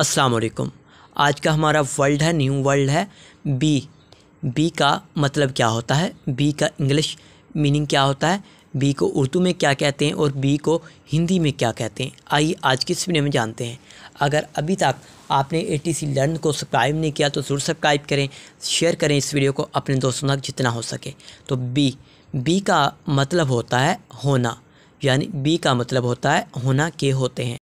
अस्सलाम वालेकुम आज का हमारा वर्ल्ड है, न्यू वर्ल्ड है बी बी का मतलब क्या होता है? बी का इंग्लिश मीनिंग क्या होता है? बी को उर्दू में क्या कहते हैं और बी को हिंदी में क्या कहते हैं? आइए आज की इस वीडियो में जानते हैं। अगर अभी तक आपने ए टी सी लर्न को सब्सक्राइब नहीं किया तो ज़रूर सब्सक्राइब करें शेयर करें इस वीडियो को अपने दोस्तों तक जितना हो सके। तो बी बी का मतलब होता है होना, यानी बी का मतलब होता है होना के होते हैं।